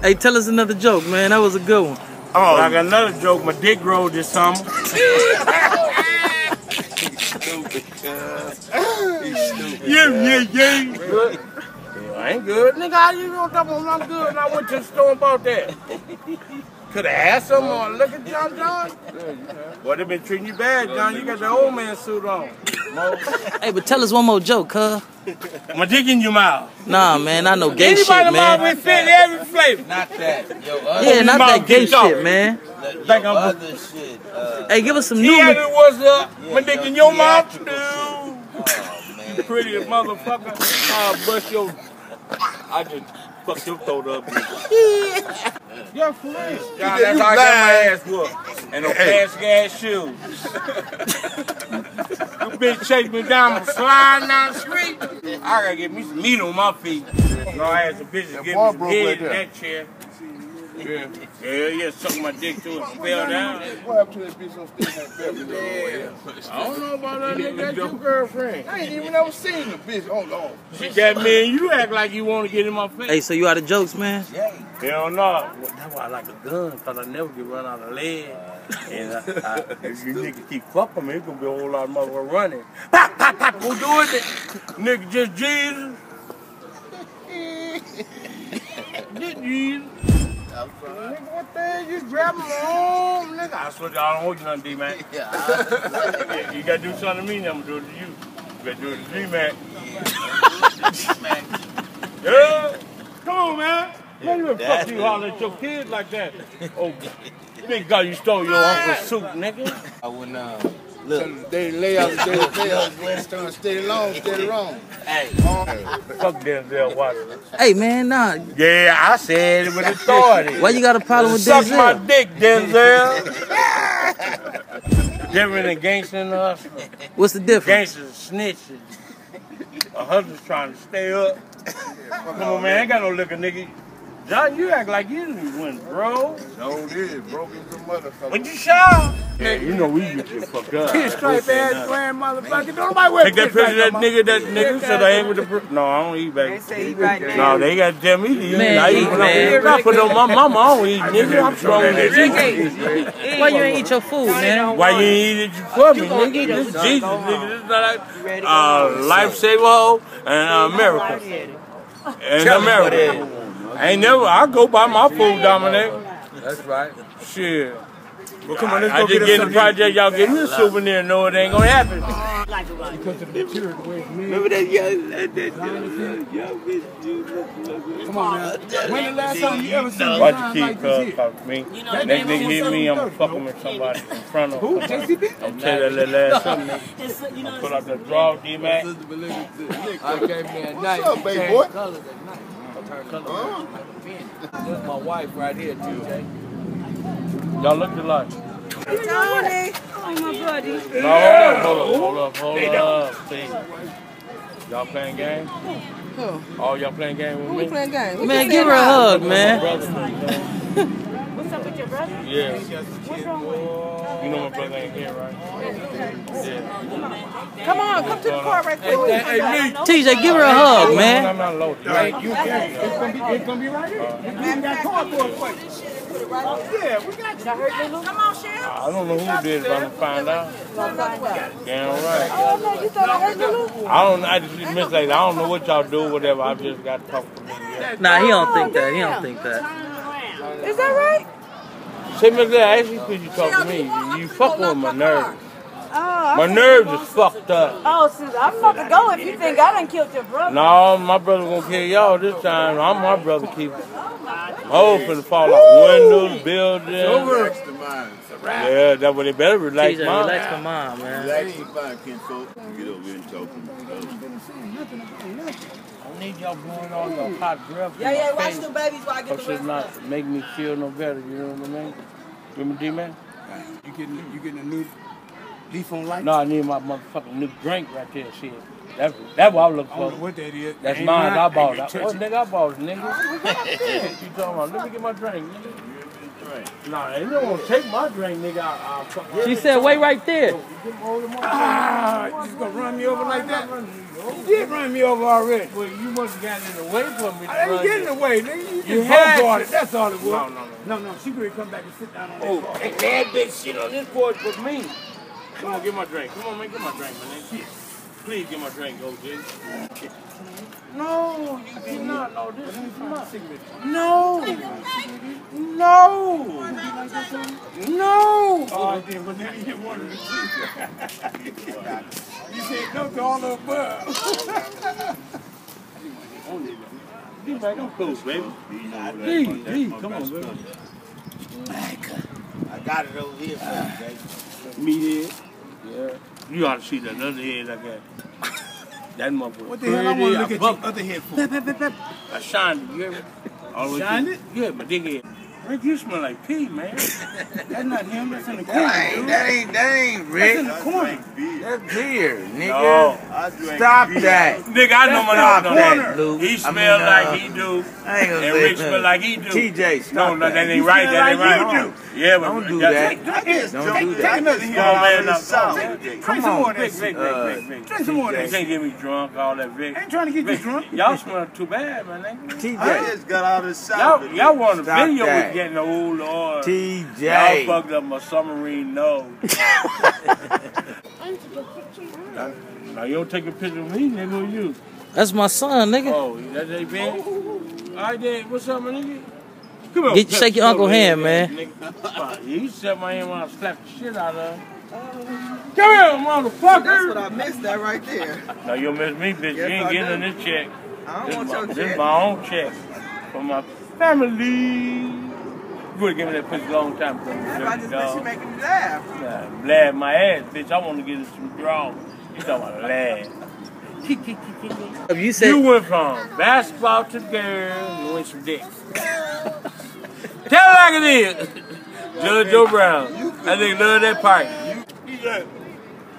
Hey, tell us another joke, man. That was a good one. Oh, I got another joke. My dick growed this summer. Yeah, yeah, yeah. Good. I ain't good. Nigga, how you gonna tell me I'm good and I went to the store and bought that? Could have had some on. Look at John John. Boy, they been treating you bad, John. You got the old man suit on. Hey, but tell us one more joke, cuz. My dick in your mouth. Nah, man, I know gay Anybody shit, mouth man. will fit every flavor. Not that. Yo, Yeah, not that gay get off. shit, man. yo, Think I'm- other shit. Uh, Hey, give us some new. had ma- it was up. My Yeah, dick in your mouth, theatrical dude. oh, man. Pretty motherfucker. I'll bust your. I just fuck your throat up. yeah, for real. Yeah, that's how I got my ass whooped. And no plastic ass shoes. You bitch chased me down, I'm sliding down the street. I gotta get me some meat on my feet. No, I had some bitches give me bar some head in that chair. Yeah, yeah, yeah, suck my dick to it and fell down. What happened to that bitch on stage at Beverly? I don't know about that nigga, that's your girlfriend. I ain't even ever seen the bitch on oh. She got me and you act like you want to get in my face. Hey, so you out of jokes, man? Yeah. Hell no. Well, that's why I like a gun, because I never get run out of lead. And I, I, if you niggas keep fucking me, it's going to be a whole lot of motherfuckers running. Pop, pop, pop, who doing it? Nigga, just Jesus. just Jesus. Nigga, what the hell? You grab him home, nigga. I swear to God, I don't hold you nothing, D-Man. Yeah, you gotta do something to me, then I'm gonna do it to you. You gotta do it to D-Man. Yeah. Come on, man. Man, you fuck you holler at your kids like that. Oh, big God, you stole your uncle's suit, nigga. I wouldn't, uh, look. They lay out, they lay out, Western, steady long, steady wrong. Hey, Fuck Denzel Washington. Hey, man, nah. Yeah, I said it with authority. Why you got a problem with Suck my dick, Denzel. Different than gangster and hustler. What's the difference? Gangsters snitching. A hustler's trying to stay up. Come on, man. I ain't got no liquor, nigga. John, you act like you didn't win, bro. No, did broken some motherfucker. But you shy. Yeah, you know we used to fuck up. Pinstripe ass wearing motherfucker. Don't nobody wear Take that picture of that nigga, that nigga, so they ain't with the. Br- no, I don't eat, baby. Say he right now. No, they got to tell me to eat. Man, I eat, eat man. I'm I put on my mama. I don't eat, nigga. I'm strong as shit. Why you ain't eat your food, man? Why you ain't eat it for me, nigga? This is Jesus, nigga. This is not like uh, lifesaver hoe and uh, America. And America. I ain't never. I go buy my food, Dominic. that's right. Shit. Well, come on, let's I just get in the project. Y'all get me a souvenir. No, it ain't gonna happen. Remember that young, that, that young, young bitch dude? Come on, man. When the last time you ever seen Watch a your like kid, this cuz, here? fuck me. Next nigga hit me, I'm fucking with somebody in front of Who? him. JCB? I'm tell you that little ass something. I pull out the draw, D-Mac. I came here at night. What's up, baby boy? Colors at. Turn colors. My wife right here, TJ. Y'all look alike. Tony. Oh, my buddy. No, hold up, hold up, hold up, hold up. Y'all playing game? Who? All y'all playing game with Who me? playing games? Man, give her a hug, man. Brother, you know? What's up with your brother? Yeah. What's wrong with him? You know my brother ain't here, right? Yeah. Come on, come to the car right quick. Hey, me. TJ, give her a hug, man. I'm man. not loaded. Like, you can't. It's gonna be, it's gonna be right here. You got cardboard for it. Yeah, we got you. Come on, Sheriff. I don't know who did it, but I'm gonna find out. Damn right. Oh, no, you thought I heard Lulu? I don't. I just miss like I don't know what y'all do, whatever. I just got to talk to me. Yeah. Nah, he don't think that. He don't think that. Is that right? Say, Miss Lil, actually, could you talk to me? You, you fuck with my nerves. Oh, My nerves is fucked up. Oh, sis, I'm about to go if you think I done killed your brother. No, my brother gonna kill y'all this time. I'm my brother keeper. Oh, finna fall out windows, buildings. Relax the mind. Yeah, that what they better relax TJ, mine. relax, come on, man. Relax the mind, kinfolk. Get over here and talk to me. I need y'all blowing all your hot breath. Yeah, yeah, watch face. the babies while I get Cause the it's rest not make me feel no better, you know what I mean? You me D-Man? You getting, you getting a new leaf on life? No, I need my motherfucking new drink right there, shit. That's, that's what I look I don't know what that is. That's Ain't mine, I bought it. touch What nigga I bought it, nigga? what you talking about? Let me get my drink, nigga. Nah, they don't want to take my drink, nigga. I'll, I'll fuck She said, wait right there. Ah, you gonna run me over like that? You did run me over already. Well, you must have gotten in the way from me. I didn't get in the way, nigga. You just You had both it. That's all it was. No, no, no. No, no, she could come back and sit down on Oh, that car. and that bitch shit on this porch was me. Come on, get my drink. Come on, man, get my drink, man. nigga. Please get my drink, OJ. No, you cannot. No, this is not. No. No. No. Oh, I did, but now you hit one of the two. You said no to all the above. Get back on close, baby. Please, please, come on, baby. I got it over here for you, baby. Me head. Yeah. You ought to see that other head I got. That motherfucker. What the hell I want to look at buck- your other head for? I shined it, you hear me? All the way Shined through. it? Yeah, my dick head. Rick, you smell like pee, man. That's not him, that's in the corner. That ain't, that ain't, that ain't That's in the corner. That's beer, nigga. No. Stop that. Nigga, I know my Stop nigga know that, that. Luke. He I smell mean, uh, like he do. I ain't gonna And say Rick smell like he do. TJ, stop No, no, that. that ain't right. That ain't like right. you Yeah, but Don't do that's- that. Yes, Don't take- do Take that. another Come on, man. Now, South. come on. Drink some more of that Vic, shit. Vic, Uh, Vic, Vic, Vic. Drink some more of You can't get me drunk, all that Vic. I ain't trying to get you drunk. Y'all smell too bad, man. nigga. TJ. got out of the Y'all, y'all want a video with getting old or Y'all TJ. fucked up my submarine nose. now you don't take a picture of me, nigga, who you? That's my son, nigga. Oh, that they been? All right, then, what's up, my nigga? Come on, Get- shake your come uncle over hand, here, man. nigga. He set my hand when I slapped the shit out of him. Come here, motherfucker! That's what I missed that right there. No, you'll miss me, bitch. you ain't I getting do. this check. I This, don't want my, your this check. my own check for my family. You would have given me that pussy a long time ago. I dirty just dog. miss you making me laugh. Nah, blab my ass, bitch. I want to get some draw. You talking about laugh. You said You went from basketball to girls, you went some dick. Tell it like it is. Judge Joe Brown. That nigga love that party.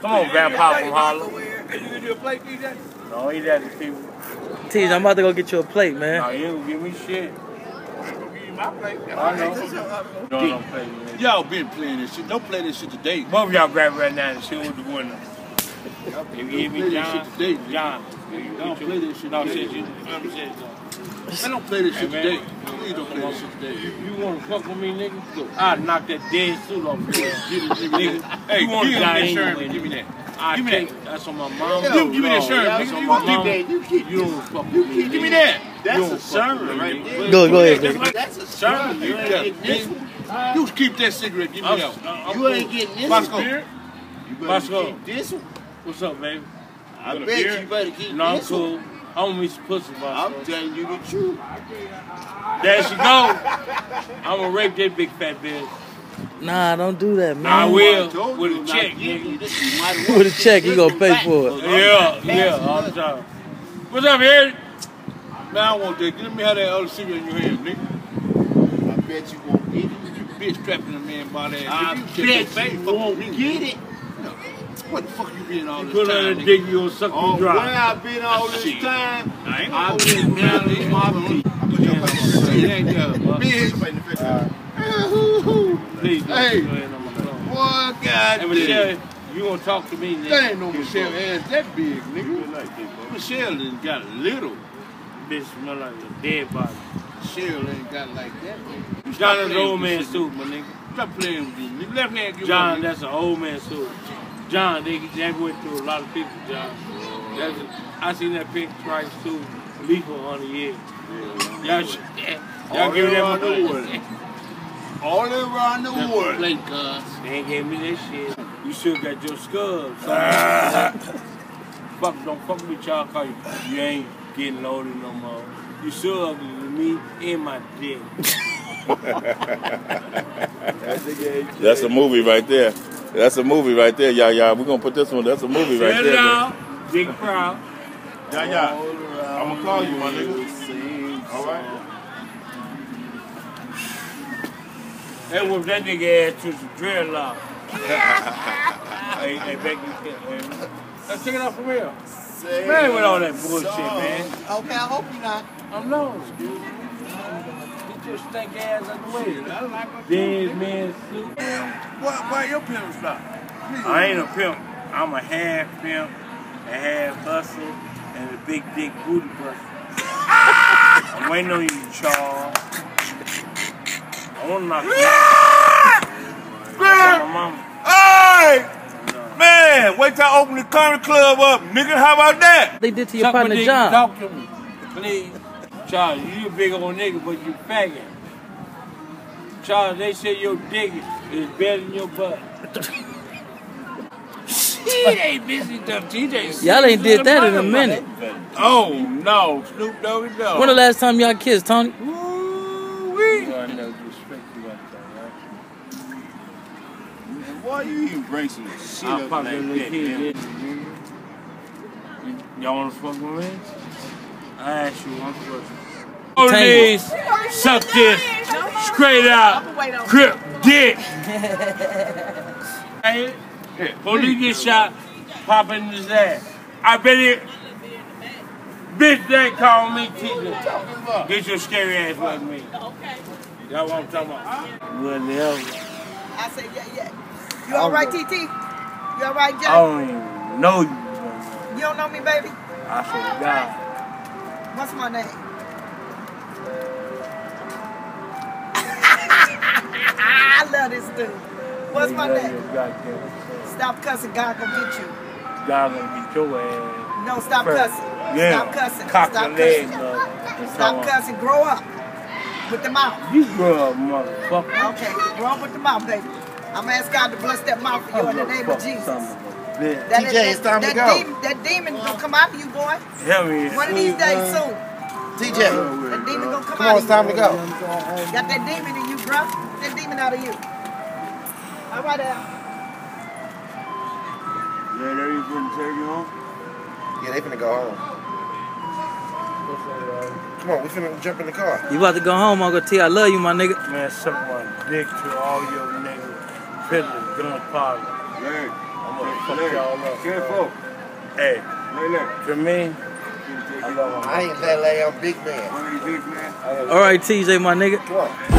Come on, Grandpa from Harlem. You gonna do a plate, DJ? No, he that to people. Tease, I'm about to go get you a plate, man. No, you ain't gonna give me shit. My plate. I know. No, don't play me. Y'all been playing this shit. Don't play this shit today. Both of y'all grab right now and see who's the winner. If you give play me this John, shit today. John, Don't play this shit No, today. shit, you, I'm saying something. Don't play this shit today. Please don't play this shit today. You wanna fuck with me, nigga? I'll knock that dead suit off your. Give it, nigga. Nigga, Hey, you give wanna me die that shirt. anyway, Give me that. I Give me take, that's on my mom. Give- give me that shirt, That's nigga. on You my keep mom. that. You keep don't fuck with me. Give me that. You That's a fuck sermon right there. Go, go ahead. That's That's a sermon. You ain't getting this one. You keep that cigarette. Give me that. I'm uh, You ain't getting this Bosco. one. Beer? You better Bosco. keep this one. What's up, baby? I Got a bet beer? you better keep this. No, I'm this one. cool. I want me some pussy, I'm telling you the truth. There she go. I'm gonna rape that big fat bitch. Nah, don't do that, I man. will. I told With a check, nigga. this. You might With a check, you gonna pay for it. Yeah, yeah, all the time. What's up, Eddie? Man, I want that. Let me have that other cigarette in your hand, nigga. I bet you won't get it. You bitch trapping a man by that. I Nigga, you bet your you face. won't Fuck get it. What the fuck you been all this time? her in the nigga? dick, you gonna suck Oh, me where. I've been all ah, this Shit. time, I ain't I've been down in my feet. It ain't that, bitch. Please, don't Hey. go ahead on my phone. Boy, Hey, goddamn. Michelle, you gonna talk to me, nigga? That ain't no Michelle ass that big, nigga. Michelle done got little. Bitch smell like a dead body. Michelle ain't got like that. nigga. You John is an old man suit, my nigga. Stop playing with this. nigga. Left hand give John, up. that's an old man suit. John, they, they went through a lot of people, John. That's a, I seen that pink stripe suit, lethal on the edge. Y'all, should- y'all give me that around the money. world. All around the That's world. play, cuz. They ain't gave me that shit. You should got your skull. son. fuck, don't fuck with y'all, cause you, you ain't getting loaded no more. You so ugly to me and my dick. That's a movie right there. That's a movie right there, y'all. Y'all, we're gonna put this one. That's a movie right Set it there. man. out. Big proud. Yeah, yeah. I'm gonna call you, my nigga. All right. That was that nigga ass to some dreadlock. hey, hey, Becky, hey, let's take it off from Man, with all that bullshit, man. Okay, I hope you're not. I'm lost. Get your stank ass out the way. Dead man Snoop. Why, why your pimp stop? I ain't a pimp. I'm a half pimp, a half hustle, and a big dick booty buster. I'm waiting on you, Charles. I want to knock you out. My mama. Hey! Man, wait till I open the country club up, nigga. How about that? They did to your Suck my partner John. Talk to me, please. Charles, you a big old nigga, but you faggot. Charles, they say your dick is better than your butt. Shit ain't busy dumb TJ. Y'all ain't did that in a minute. Oh, no. Snoop Doggy Dogg. When the last time y'all kissed, Tony? Ooh-wee. You ain't no disrespect you like that, right? Why you embracing the shit I'll up pop like that, kid, man? nigga. Y'all wanna fuck with me? I ask you one question. On these, suck this, straight out, grip dick. Hey, Police get shot, pop in his ass. I bet it. Bitch, they call me teacher. Get your scary ass with me. Y'all what I'm talking about? What the hell? I said, yeah, yeah. You all right, TT? You all right, Jay? I don't even know you. You don't know me, baby? I swear to God. What's my name? I love this dude. What's my name? you goddamn self. Stop cussing. God gonna get you. God gonna beat your ass. No, stop First. cussing. Yeah. Stop cussing. Cock Stop cussing. mother. Stop cussing. Grow up with the mouth. You grow up, motherfucker. Okay, grow up with the mouth, baby. I'm gonna ask God to bless that mouth for you in the name of Jesus. Son of a bitch. That, TJ, that, it's time to go. Demon, that demon gonna come out of you, boy. Tell me. One of these days soon. TJ, That demon gonna come, come out on, of it's time to go. Got that demon in you, bruh. That demon out of you. All right, Al. Yeah, there you couldn't take you home? Yeah, they finna go home. Come on, we finna jump in the car. You about to go home, Uncle T. I love you, my nigga. Man, suck my dick to all your niggas. Fiddlers, gun parlor. Larry. I'm gonna fuck y'all up. Careful. Hey, Larry. to me, I love my I ain't Lele, I'm big man. One of these big man. All right, TJ, my nigga. Come on.